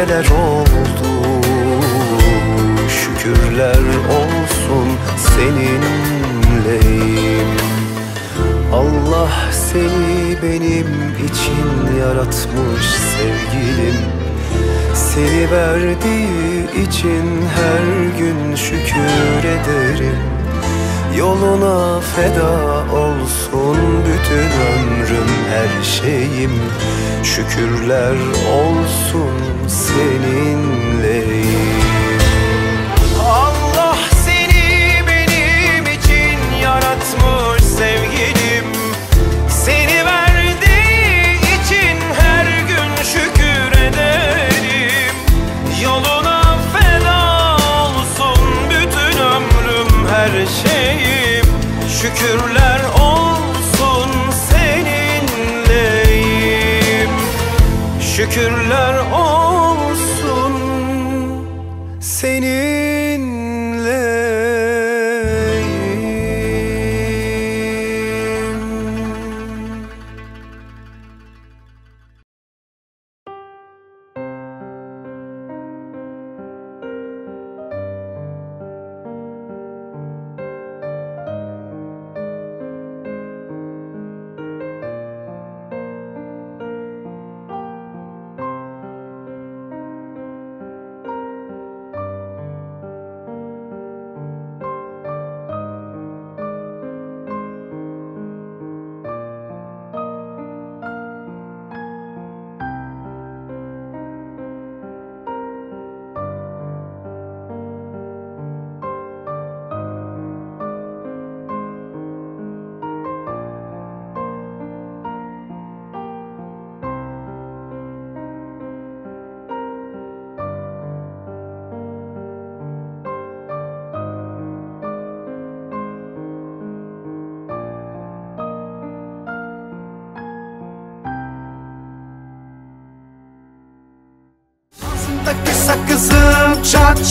seneler oldu. Şükürler olsun seninleyim. Allah seni benim için yaratmış sevgilim. Seni verdiği için her gün şükür ederim Yoluna feda olsun bütün ömrüm her şeyim. Şükürler olsun seninleyim Şükürler olsun seninleyim. Şükürler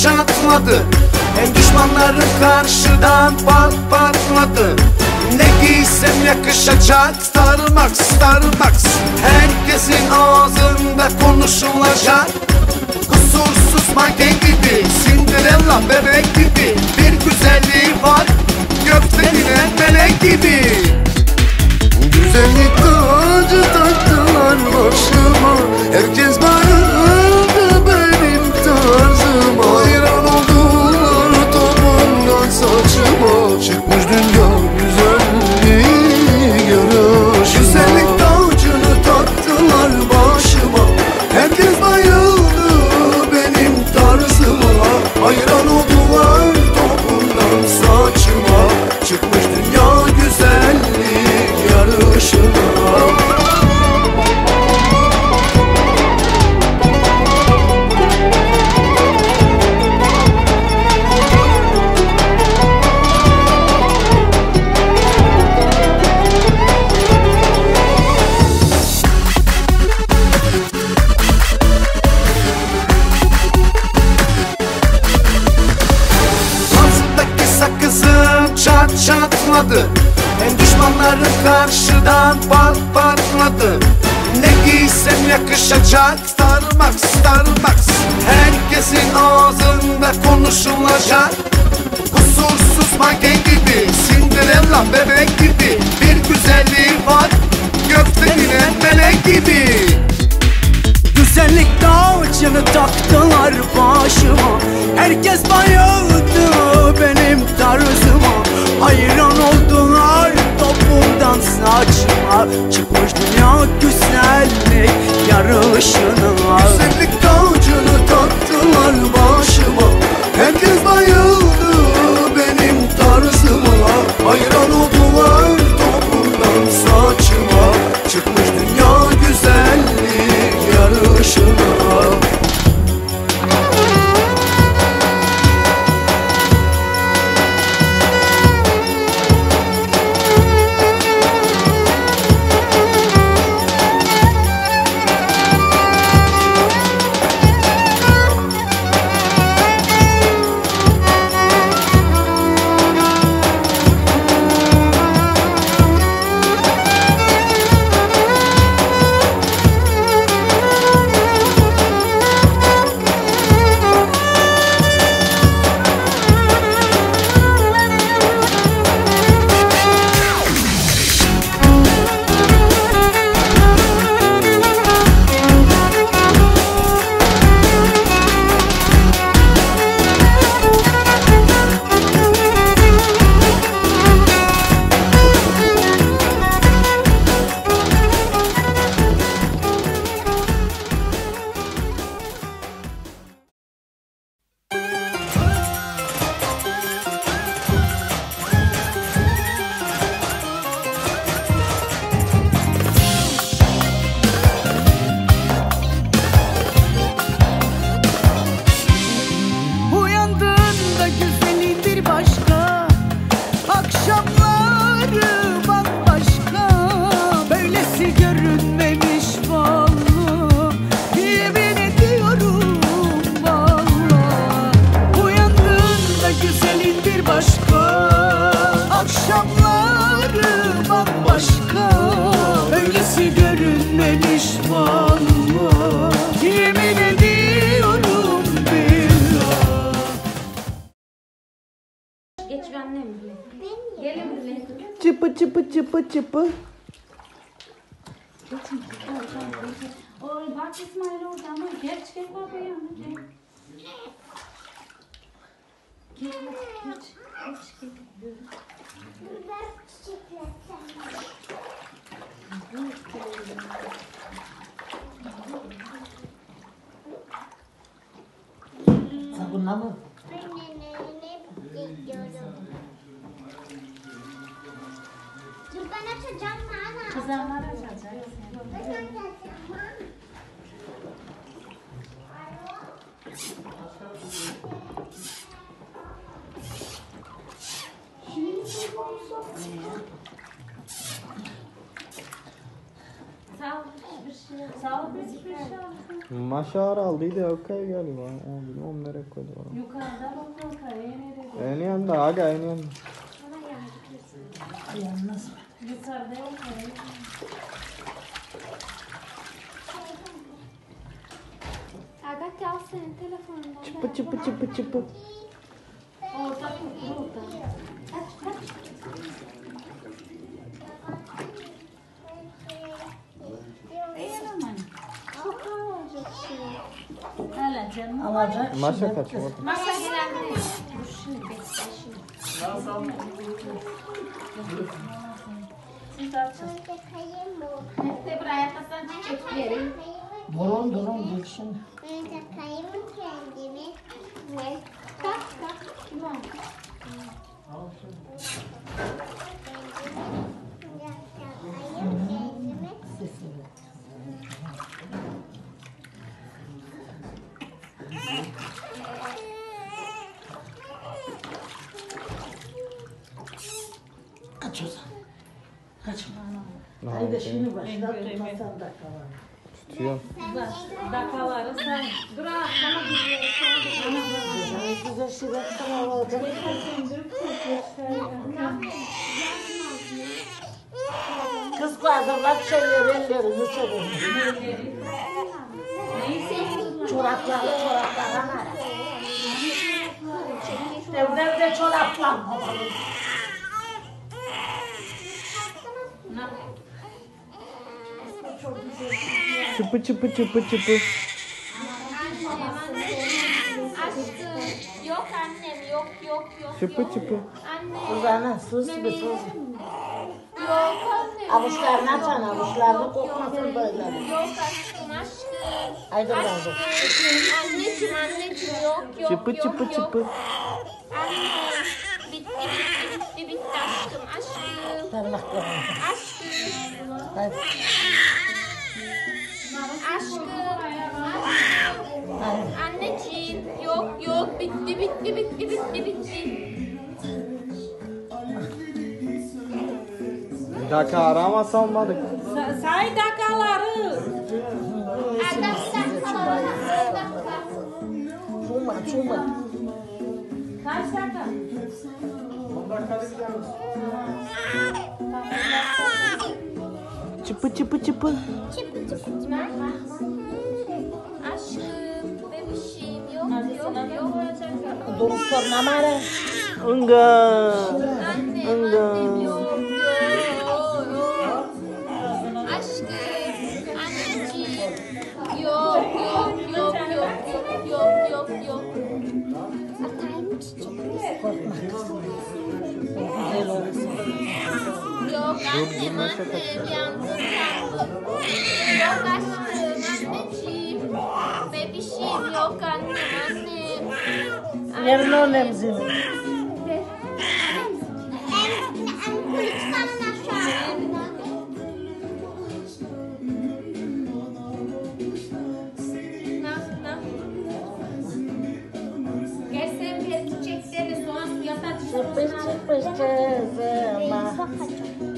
çatladı Hem düşmanları karşıdan pat patlatmadı Ne giysem yakışacak Starbucks, Starbucks Herkesin ağzında konuşulacak. Kusursuz manken gibi Cinderella bebek gibi. Bir güzelliği var Gökte giden melek gibi. Güzellik tacı taktılar başıma. Herkes bağırdı saçıma Çıkmış dünya? Çatladı En düşmanların karşıdan pat patladı. Ne giysem yakışacak Starbucks Starbucks Herkesin ağzında konuşulacak. Kusursuz manken gibi Cinderella bebek gibi. Bir güzelliği var Gökte inen melek gibi. Güzellik tacını taktılar başıma. Herkes bayıldı benim tarzıma Hayran oldular topundan saçma. Çıkmış dünya güzellik yarışına Güzellik tacını taktılar başıma. Herkes bayıldı benim tarzıma. Hayran oldular topundan saçma Sağ ol bir şey. Şey. Maşar aldıydı okey galiba. O bilmem nereye koydu onu. Yukarıda bak yukarıya nerede? En yanında aga en. Yukarıda yukarıya. Agatha al senin telefonundan. çıpı çıpı çıpı çıpı Orada burada. Şey. Alacak. Maşa kaç şimdi bekle şimdi. Siz buraya tasan çiçek verin. Durun durun geçsin. Önce kayayım mı kendimi? Tak tak. Tamam. Kaç o zaman. Kaç. Ne Haydi yapayım? şimdi başla tutmasan da kalan. Tutuyorum. Dakaları sen. Dur sana bir yere sana alacak. Sen dürüp Kız kaldırmak şeyleri ellerini severim. Çorapları çoraplara ne? Evlerde çoraplar. Çıpı çıpı çıpı çıpı. Aşkım. Yok annem yok yok yok. Çıpı yok. çıpı. Anne. Kızana sus bir sus. Avuçlarını açan avuçlarını kokmasın böyle. Yok aşkım aşkım. Haydi bakalım. Anneciğim anneciğim yok yok Çıpı yok çıpı yok. çıpı. Anne. Bitti bitti bitti bitti aşkım aşkım. Parmaklarını. Aşkım. Haydi. Aşkım. Haydi. Anneciğim yok yok bitti bitti bitti bitti bitti. Dakika arama salmadık. Say dakaları. Çuma çuma. Kaç dakika? Çıpı çıpı çıpı. Çıpı çıpı çıpı. Aşkım, bebişim, yok yok yok. Durup sorma mare. Unga. Yok annem annem yandım yandım. Yok aşkım anneciğim. Bebişim yok annem annem. Yerin o nemzini. Gelsen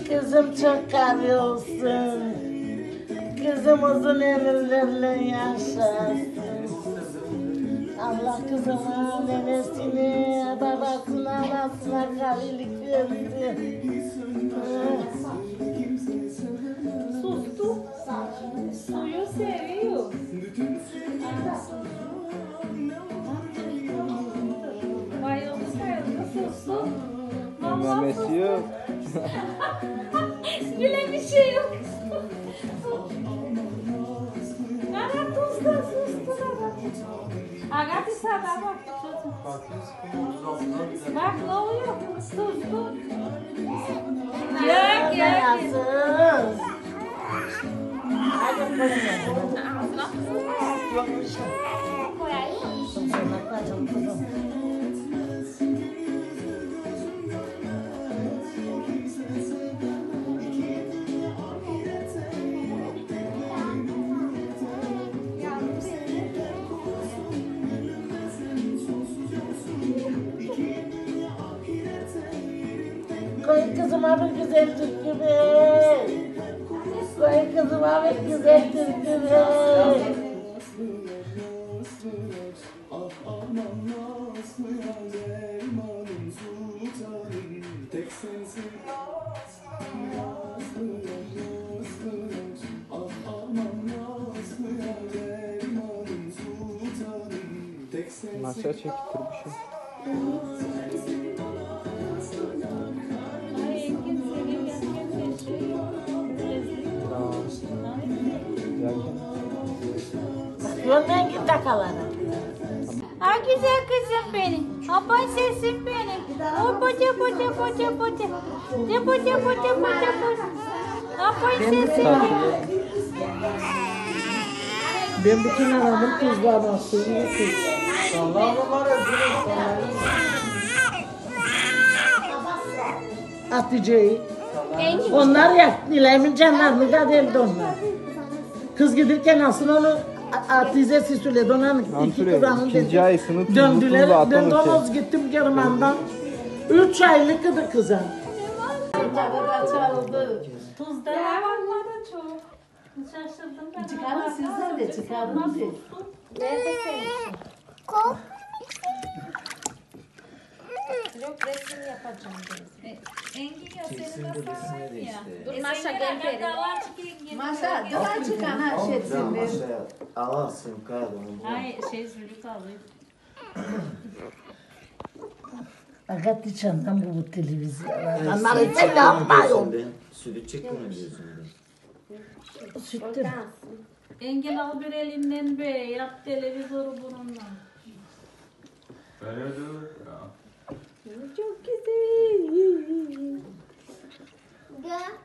Kızım çok kaviyorsun. Kızım uzun ömürlerle yaşasın. Allah kızıma nenesini, babasına, anasına kavilik versin. Sustu. Suyu seviyor. Bayıldı sayıldı sustu. Memesi yok. Güle bir şey yok. Ana tuzda sustu da. Aga bir sana bak. Bak ne oluyor? Sustu. Yok yok. Yasız. Hadi koyun. Sonra kaçın kızıma bir güzel türkümü. Koy kızıma bir güzel türkümü. Maça çektir bir Yönden git takalara. Ha güzel kızım benim. Aban sesim benim. O bıcı bıcı bıcı bıcı. Ne bıcı bıcı bıcı bıcı. Aban sesim benim. Ben bütün aramın tuzlarına suyunu kız. Hatice'yi. Onlar ya Nilay'ımın canlarını da değildi onlar. Kız giderken aslında onu Hatice'si söyledi. Onun iki ikinci dedi. ayısını Döndüler, ülke. gittim German'dan. Üç aylık kızı kıza. Tuzda varmadı çok. Şaşırdım ben. Çıkarın sizler de çıkarın de. Kop. resim yapacağım dedi. Engin ya senin de sarayım ya. Dur E, Maşa sen gel gel, verin. dağlar çık Engin. Maşa dağlar çıkan ha şey etsinler. Alasın kadın. Ay şey zülüt alıyor. Fakat hiç anlam bu televizyon. Onları hiç yapmıyor. Sütü çıkmıyor diyorsun. Süttür. Engin al bir elinden be. Yap televizoru bununla. Çok güzel.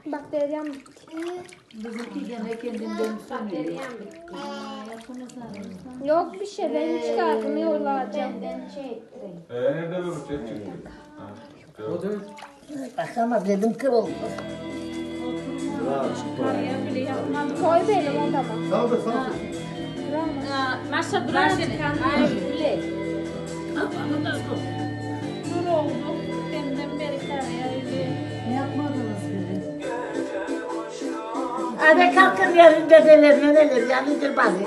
Bakteriyem bitti. Bizimki gene kendinden sönüyor. Yok bir şey ben çıkardım yollayacağım. nerede bu ses çıktı? Bak ama dedim kırıldı. Koy benim o zaman. Saldır saldır. Maşa durar seni. Ay bile. Dur oldu. Benden beri öyle. Ne yapmadınız dedi. Hadi kalkın yarın dedelerine neler yanıdır bari.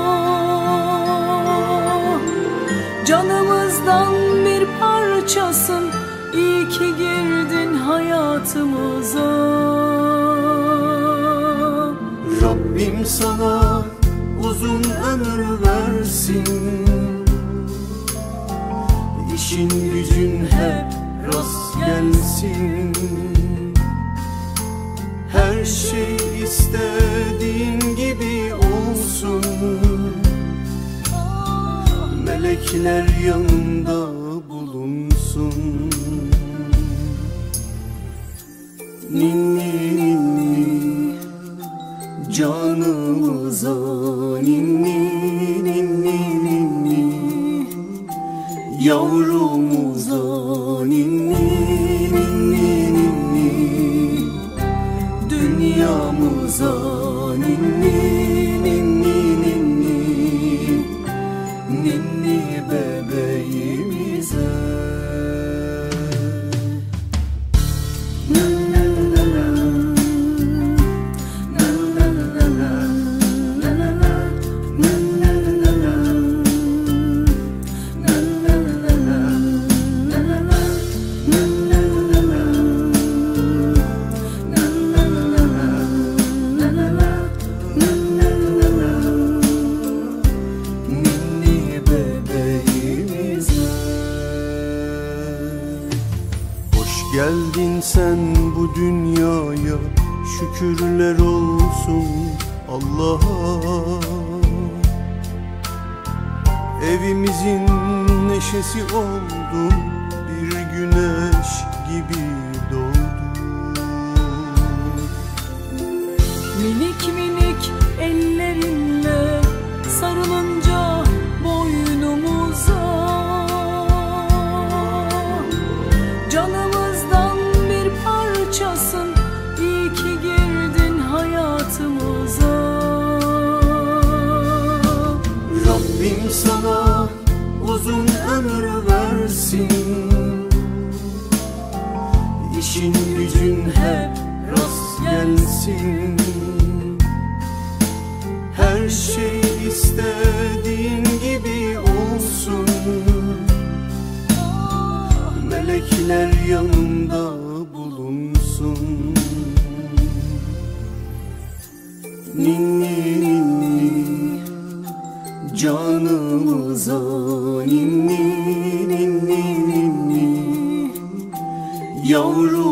parçasın iyi ki girdin hayatımıza. Rabbim sana uzun ömür versin. İşin gücün hep rast gelsin. Her şey istediğin gibi olsun. Melekler yanında bulunsun Ninni ninni Canımıza ninni ninni ninni Yavrumuza ninni ninni ninni Dünyamıza Şükürler olsun Allah'a. Evimizin neşesi oldun İşin gücün hep rast gelsin. Her şey istediğin gibi olsun. Melekler yanında bulunsun. Ninni ninni Canımıza ninni Yavrumuza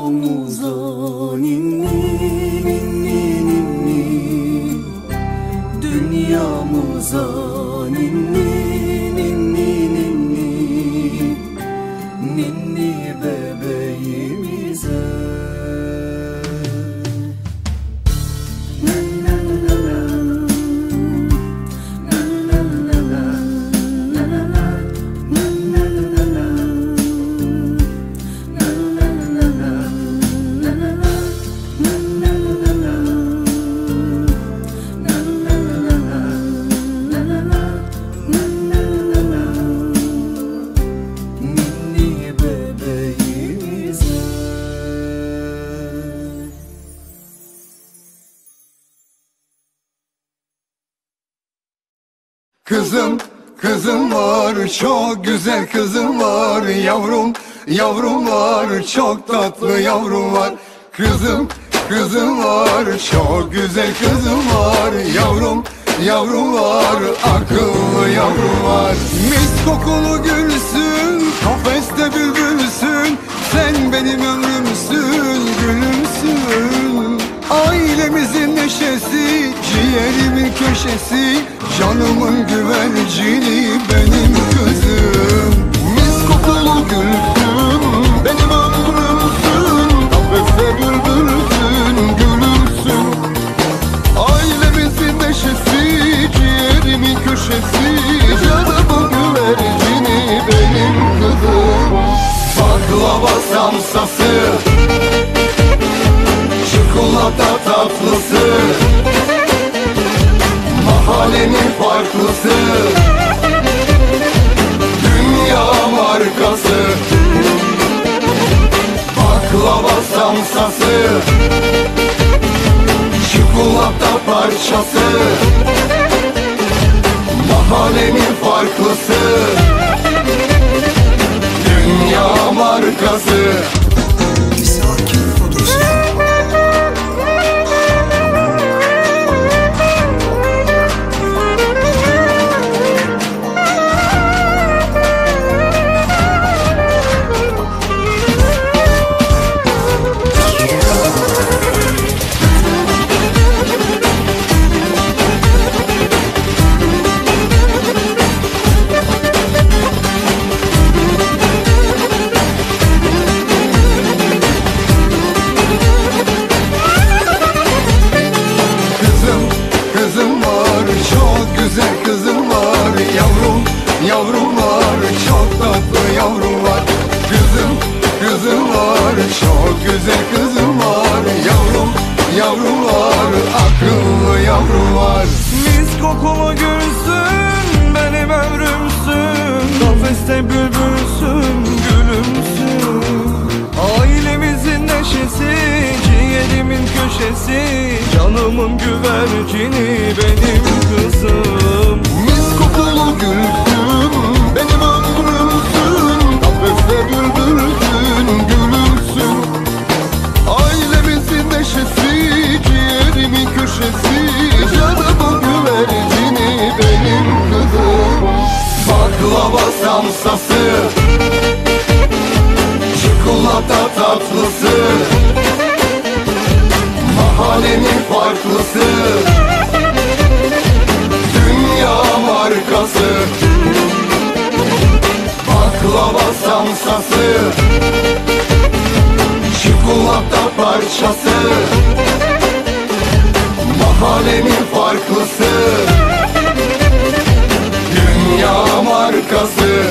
güzel kızım var Yavrum, yavrum var, çok tatlı yavrum var. Kızım, kızım var, çok güzel kızım var. Yavrum, yavrum var, akıllı yavrum var. Mis kokulu gülsün, kafeste bülbülsün. Sen benim ömrümsün, gülümsün. Ailemizin neşesi, ciğerimin köşesi Canımın güvercini benim kızım Mis kokulu gülsün, benim ömrümsün. Kafeste bülbülsün, gülümsün. Ailemizin neşesi, ciğerimin köşesi. Canımın güvercini benim kızım. Baklava samsası Çikolata tatlısı Mahallenin farklısı. Dünya markası. Baklava samsası. Çikolata parçası. Mahallenin farklısı. Dünya markası Canımın güvercini benim kızım. Mis kokulu gülsün, benim ömrümsün Kafeste bülbülsün, gülümsün. Ailemizin neşesi, ciğerimin köşesi. Canımın güvercini benim kızım. Baklava samsası Çikolata tatlısı Mahallenin farklısı. Dünya markası. Baklava samsası Çikolata parçası. Mahallenin farklısı. Dünya markası.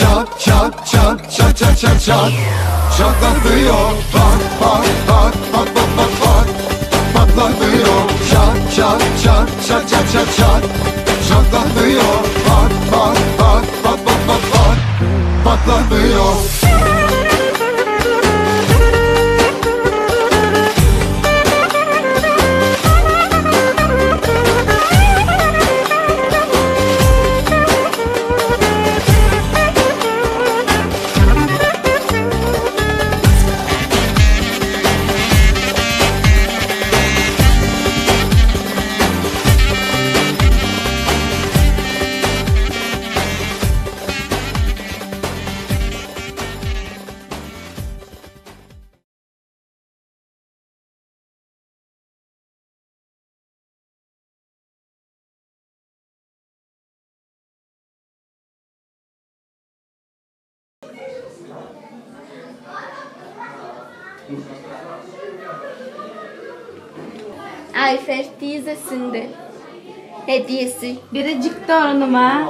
Çat çat çat çat çat çat çat Çatlatıyor. Bak bak bak bak bak bak bak Patlatıyor. Çat çat çat çat çat çat çat Çatlatıyor. Bak bak bak bak bak bak bak Patlatıyor hediyesi. Biricik torunuma.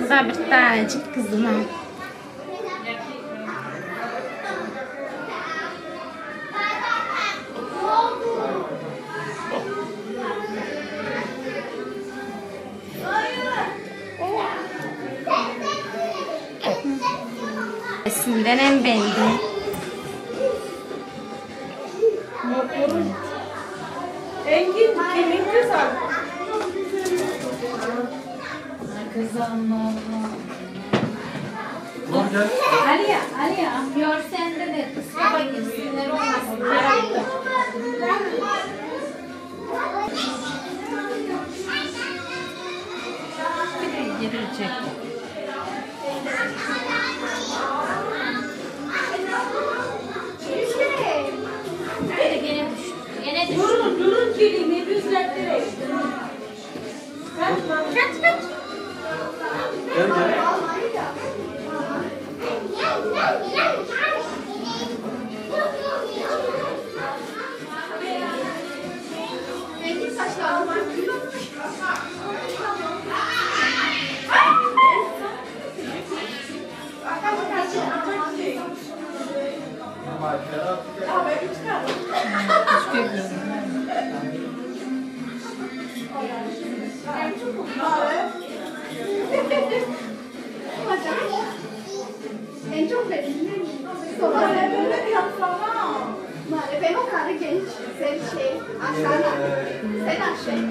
Bu da bir tanecik kızıma. Resimden en beğendim. Engin kimin kızar? Kızanma kızı? Aliye, Aliye. Görsende de ısıra girsinler olmasın. Meraklı. Geri çek. Gene düştü. Gene düştü. Durun, durun kelime düzlettirek. Kaçma, kaç kaç. En çok Sen şey. Sen aşağı.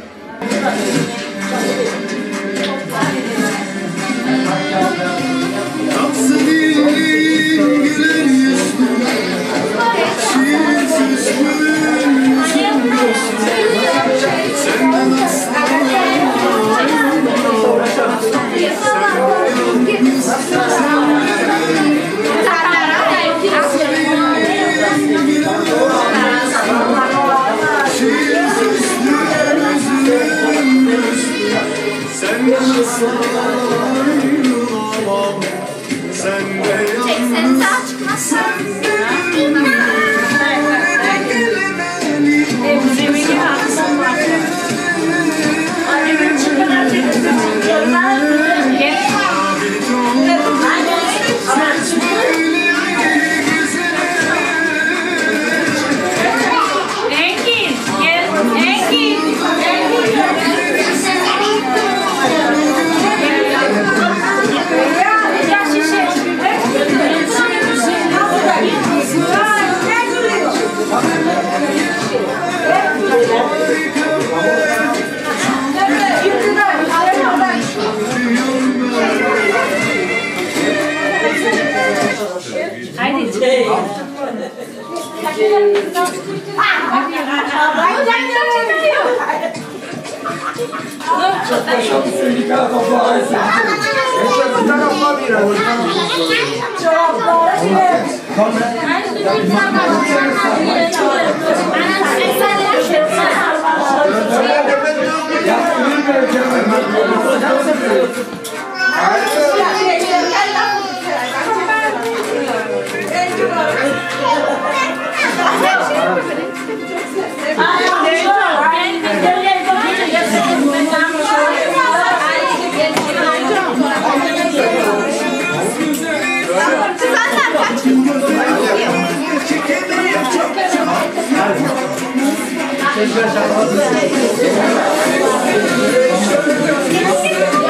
Cevapları Gel bakalım.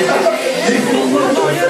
Yeah.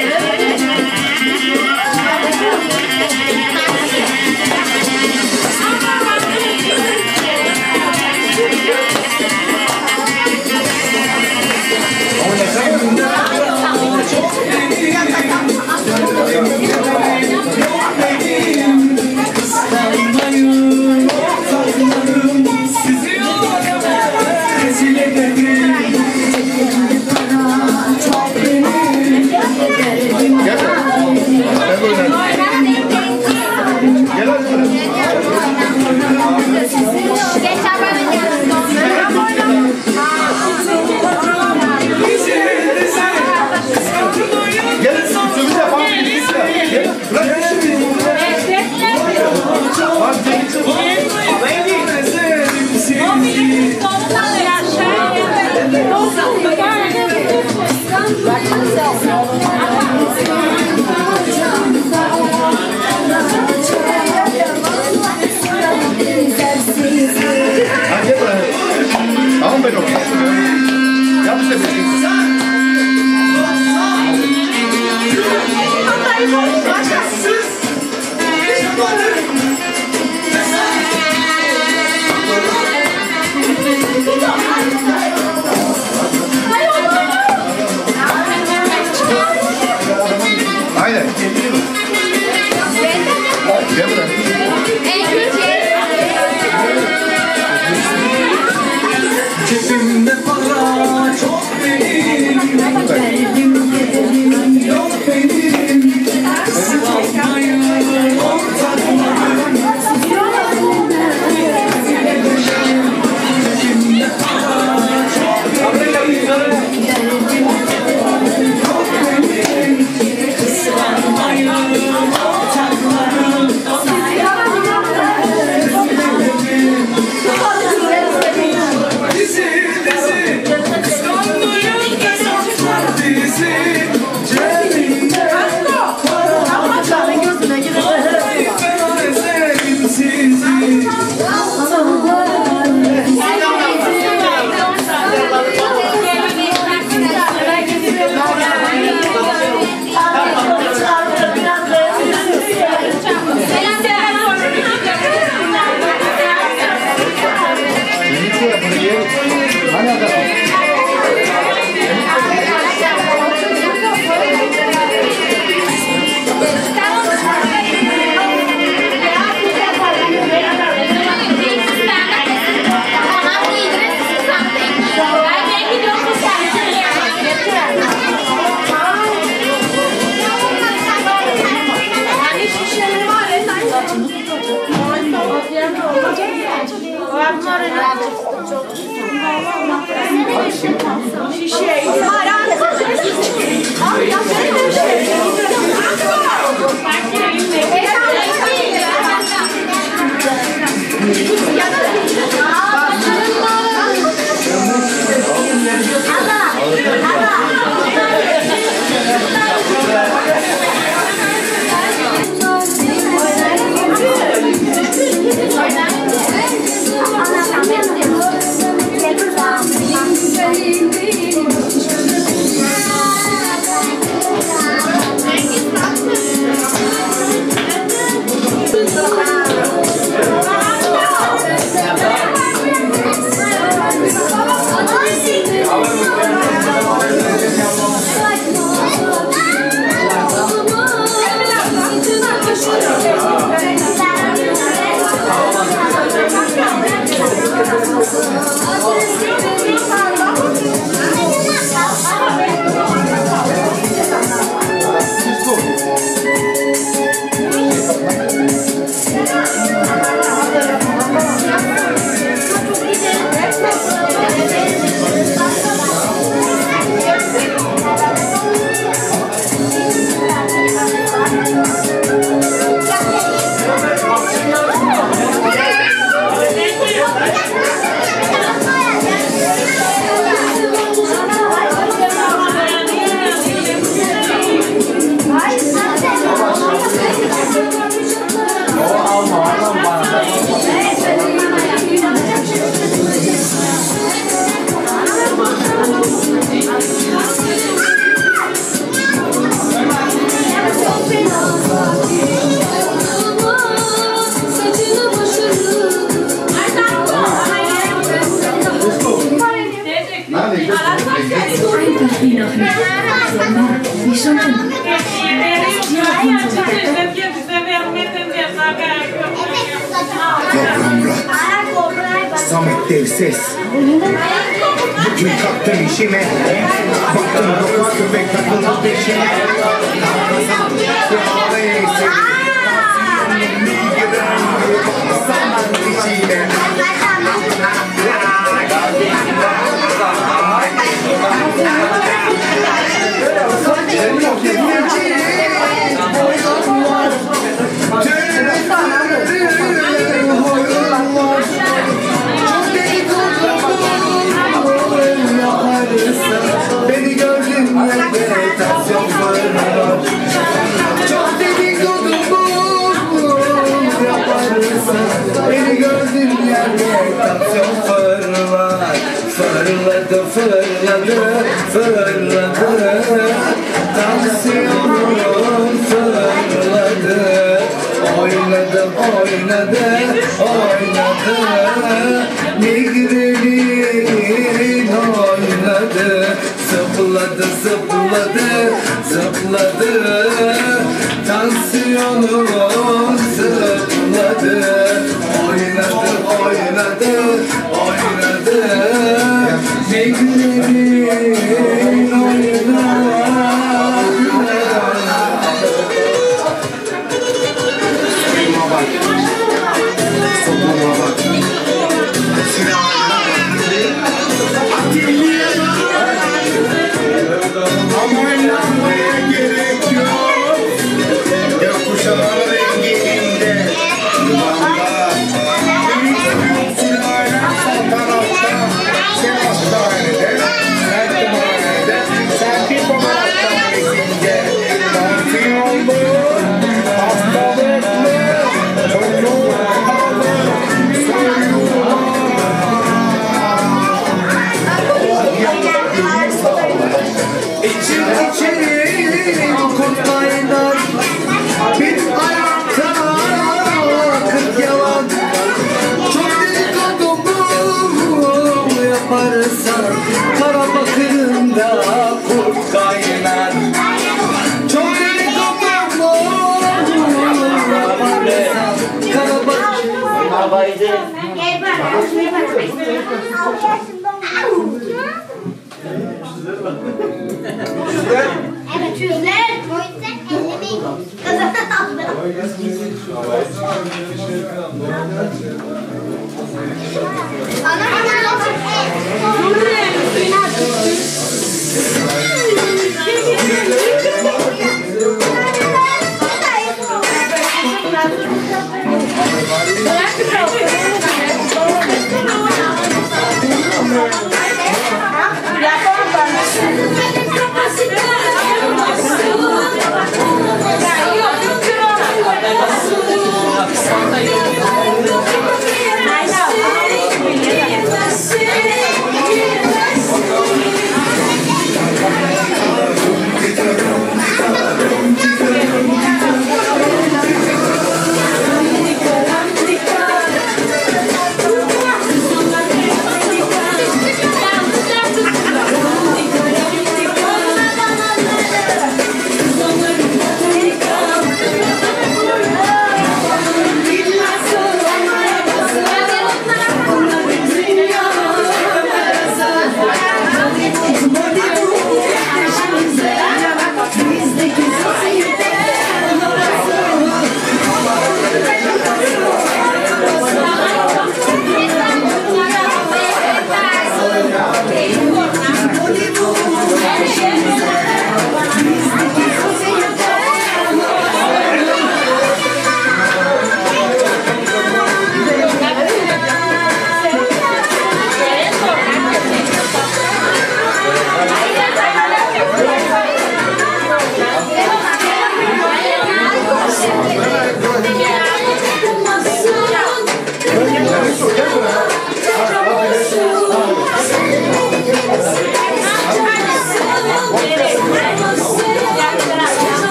Evet,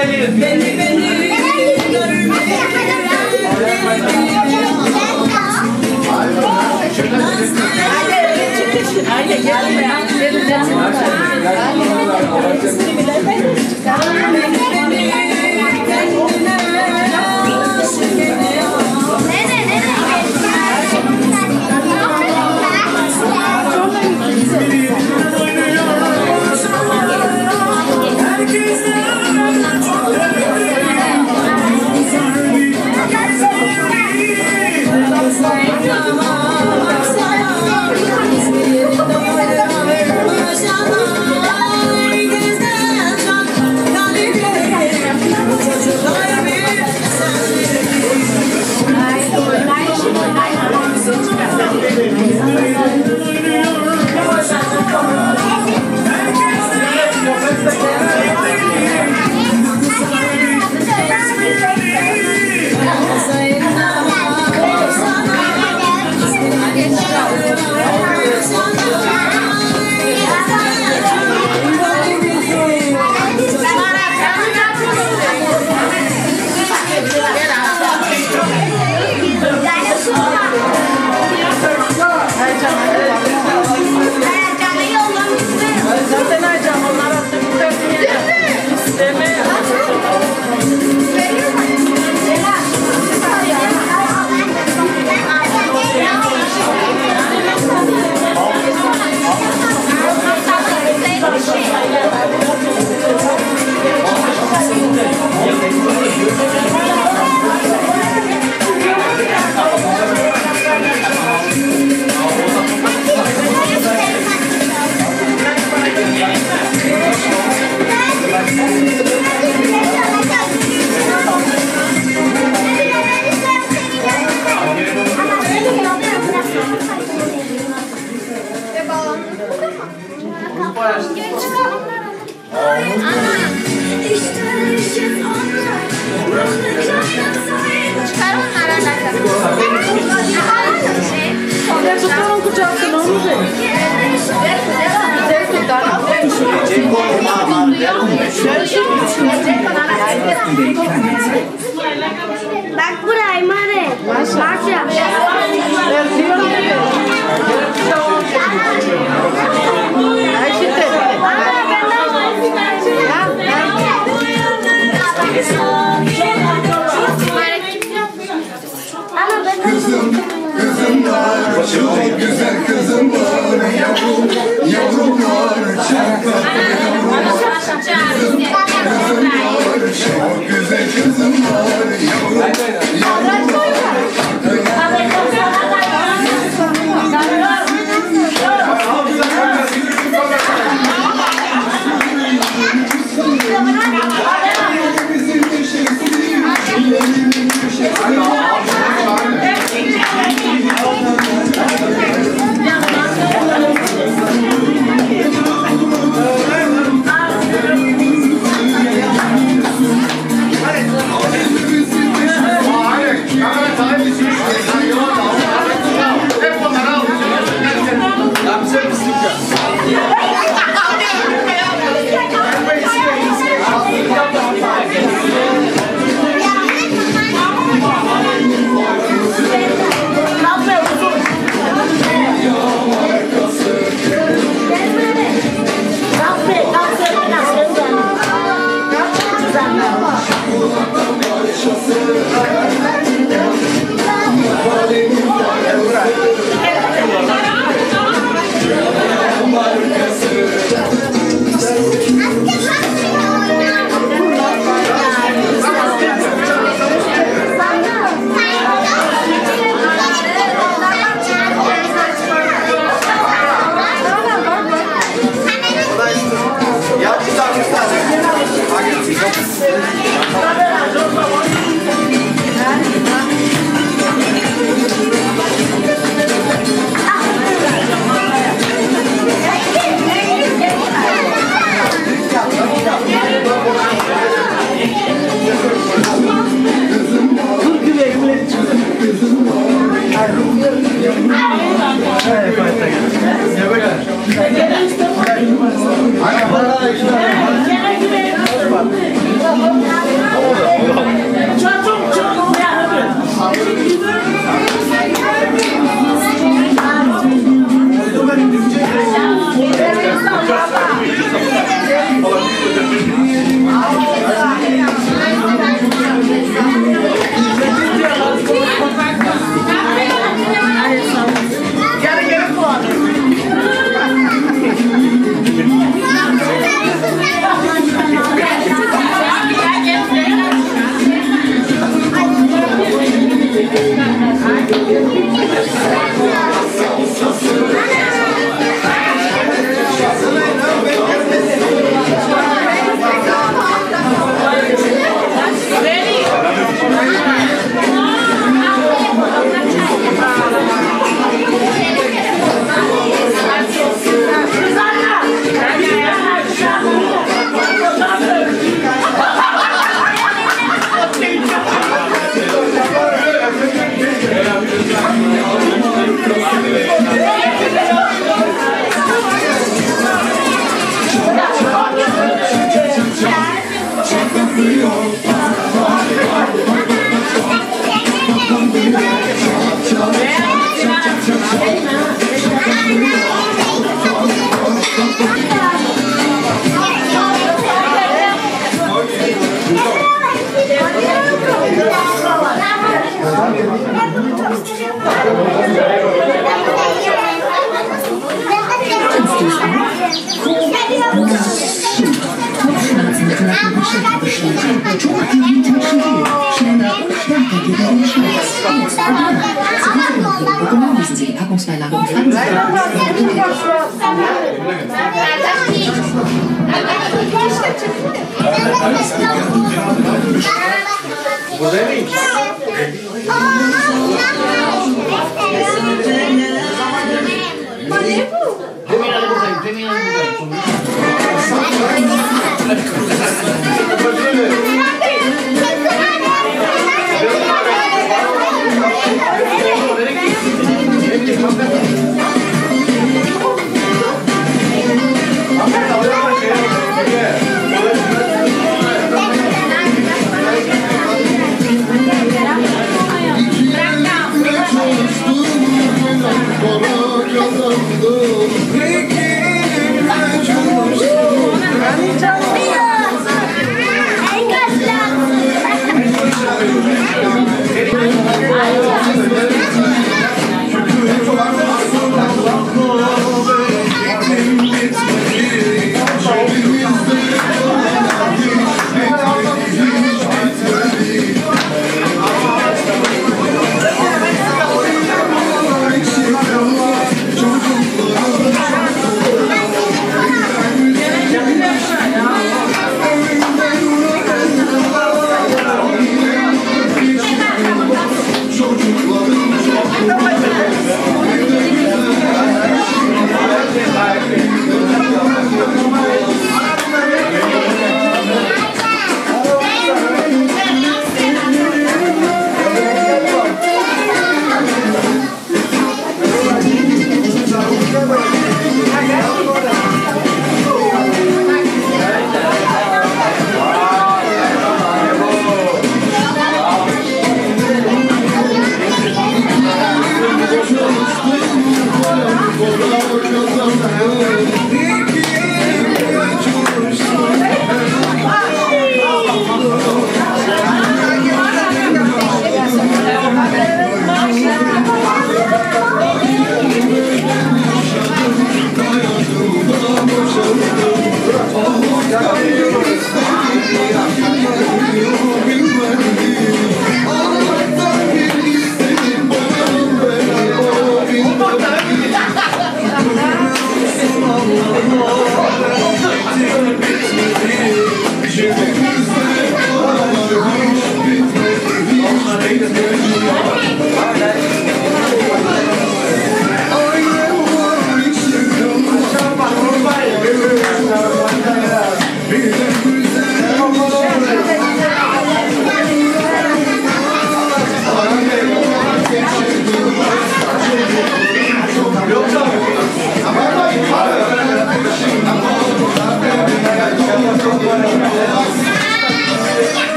Herkese Bakurai, mare. Masha. Let's go. güzel kızım var yavrum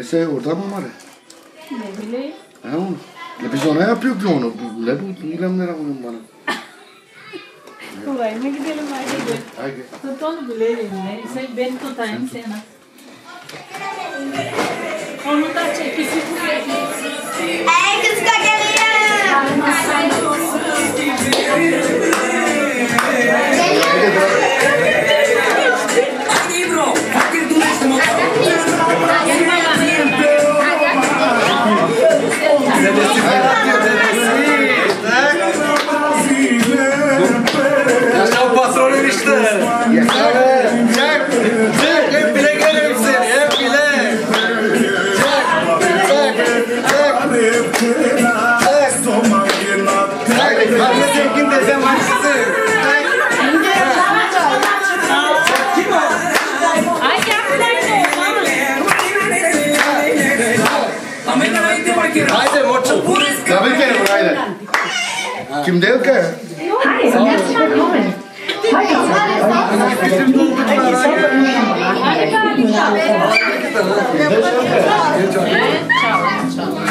Neyse oradan mı var? Ne bileyim. Ha onu. E biz ona yapıyoruz ya onu. Ne bu ilemlere bunun bana. Mı gidelim hadi. Haydi. Tut onu bilelim ne. Sen ben tutayım seni. Onu da çekisi Ey kız Yaşa Kim değil ki? Bizim doldurdular.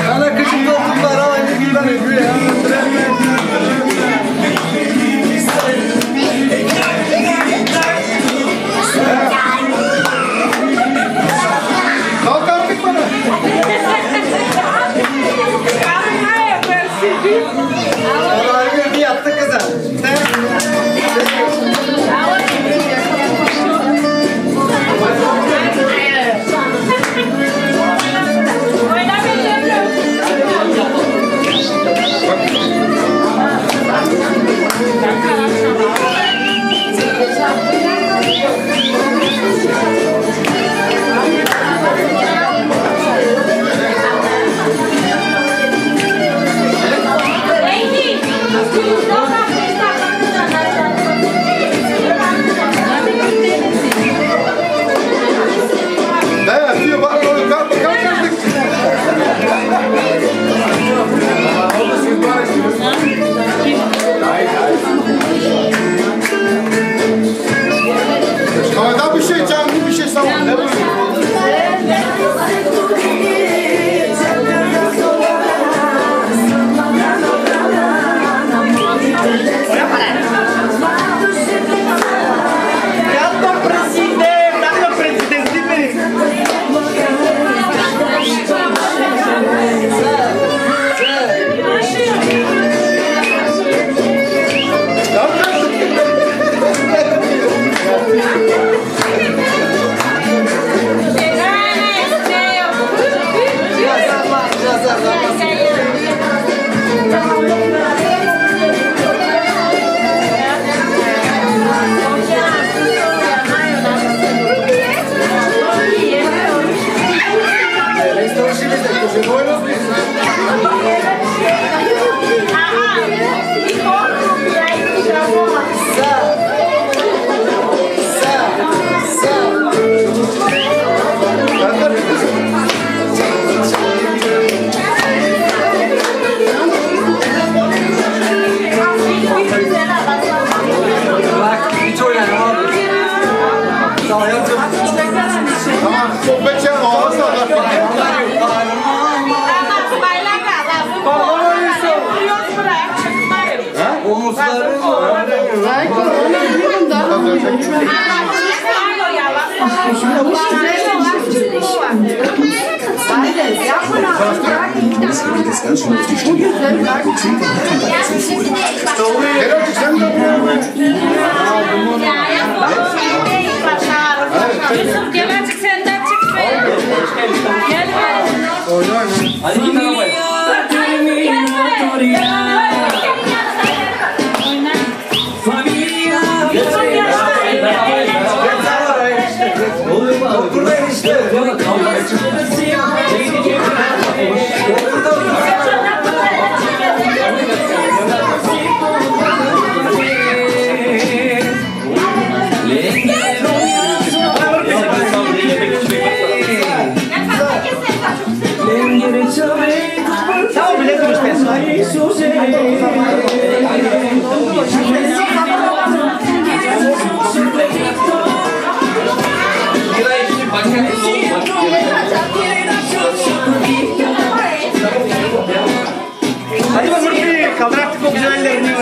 Sana kışın doldurdular ama ne günden öpüyor ya. Das ganz schön auf die Stimme. Oh, yeah.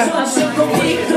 Eu acho que eu fico.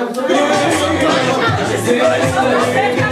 Yes,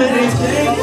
Hesap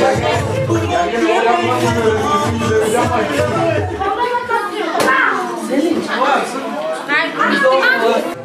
Yeah. Yapma. Yapma.